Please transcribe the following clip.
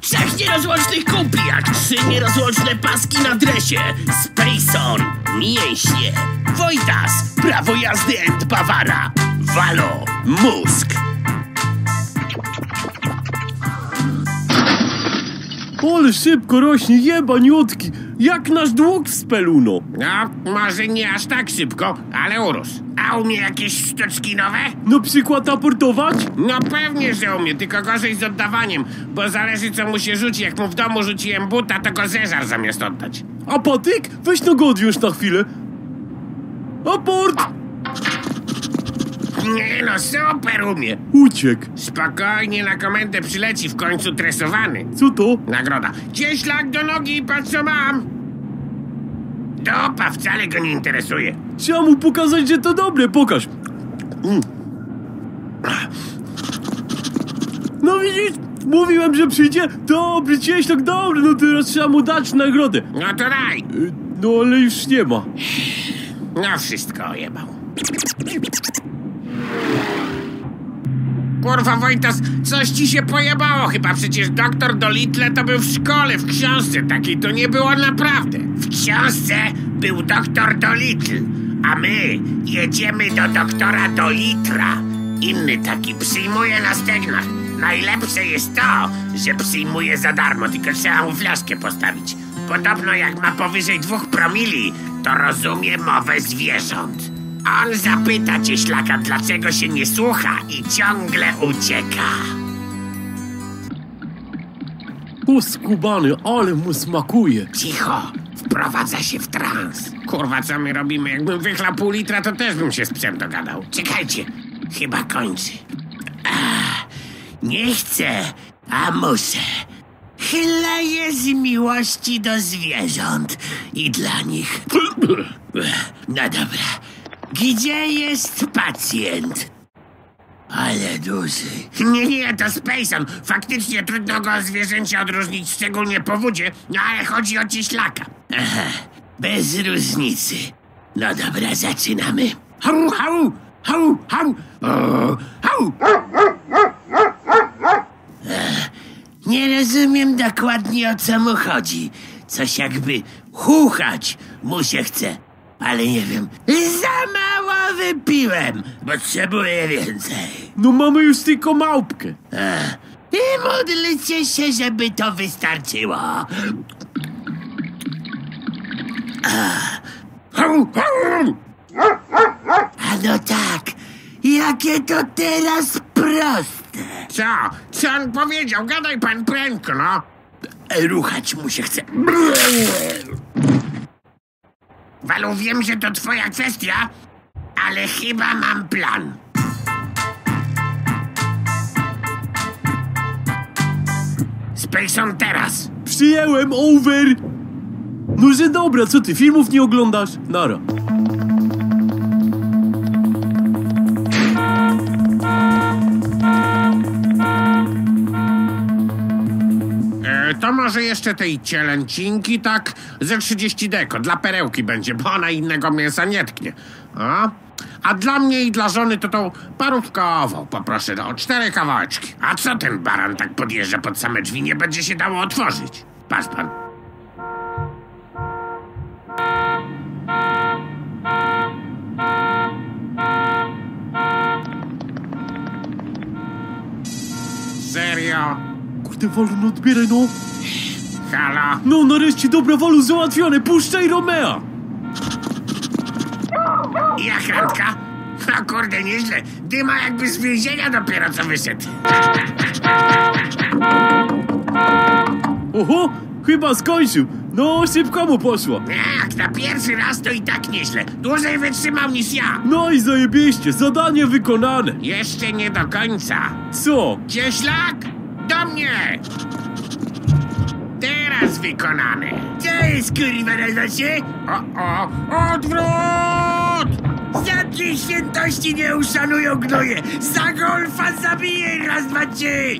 Trzech nierozłącznych kumpli, jak trzy nierozłączne paski na dresie. Spacon, mięśnie. Wojtas, prawo jazdy and Bawara. Walo, mózg. Ale szybko rośnie, jebaniutki! Jak nasz dług w Speluno! No, może nie aż tak szybko, ale urósł. A umie jakieś sztuczki nowe? Na przykład aportować? No pewnie, że umie, tylko gorzej z oddawaniem, bo zależy co mu się rzuci. Jak mu w domu rzuciłem buta, to go zeżar zamiast oddać. A patyk? Weź no go odwiąż na chwilę. Aport! Nie no, super umie. Uciekł. Spokojnie na komendę przyleci, w końcu tresowany. Co to? Nagroda. Gdzieś lak do nogi i patrz co mam. Dopa wcale go nie interesuje. Trzeba mu pokazać, że to dobre, pokaż. Mm. No widzisz? Mówiłem, że przyjdzie. Dobry cieślak, dobry, no teraz trzeba mu dać nagrodę. No to daj. Y, No ale już nie ma. No wszystko ojebał. Kurwa Wojtas, coś ci się pojebało chyba, przecież doktor Dolitle to był w szkole, w książce takiej to nie było naprawdę. W książce był doktor Dolittle, a my jedziemy do doktora Dolitra. Inny taki przyjmuje na stegnach. Najlepsze jest to, że przyjmuje za darmo, tylko trzeba mu flaszkę postawić. Podobno jak ma powyżej dwóch promili, to rozumie mowę zwierząt. On zapyta cieślaka, dlaczego się nie słucha i ciągle ucieka. O skubany, ale mu smakuje. Cicho, wprowadza się w trans. Kurwa, co my robimy? Jakbym wychlał pół litra, to też bym się z psem dogadał. Czekajcie, chyba kończy. Ach, nie chcę, a muszę. Chyleję z miłości do zwierząt i dla nich. No dobra. Gdzie jest pacjent? Ale duży. Nie, nie, to Spacon. Faktycznie trudno go od zwierzęcia odróżnić, szczególnie po wódzie, no ale chodzi o cieślaka. Aha, bez różnicy. No dobra, zaczynamy. Hau, hau, hau, hau, o, hau. Ech, Nie rozumiem dokładnie o co mu chodzi. Coś jakby chuchać mu się chce. Ale nie wiem, za mało wypiłem. Potrzebuję więcej. No mamy już tylko małpkę. Ech, I modlcie się, żeby to wystarczyło. Hau. A no tak, jakie to teraz proste. Co? Co on powiedział? Gadaj pan prędko, no. Ruchać mu się chce. Walu, wiem, że to twoja kwestia, ale chyba mam plan. Spacon teraz. Przyjęłem, over! No że dobra, co ty, filmów nie oglądasz? Nara. To może jeszcze tej cielęcinki, tak? Ze 30 deko. Dla perełki będzie, bo ona innego mięsa nie tknie. A? A dla mnie i dla żony to tą parówkową poproszę o cztery kawałeczki. A co ten baran tak podjeżdża pod same drzwi? Nie będzie się dało otworzyć. Patrz pan. Serio? Kurde, Walu, no odbieraj, no. Halo? No nareszcie, dobra, Walu, załatwione, puszczaj Romea! Jak randka? No kurde, nieźle. Dyma jakby z więzienia dopiero co wyszedł. Oho, chyba skończył. No, szybko mu poszło. Nie, Jak na pierwszy raz to i tak nieźle. Dłużej wytrzymał niż ja. No i zajebiście, zadanie wykonane. Jeszcze nie do końca. Co? Cieślak, do mnie! Teraz wykonane. Co jest kurwa razie? O, o, odwrót! Dwie świętości nie uszanują gnoje! Za golfa zabiję raz, dwa, trzy!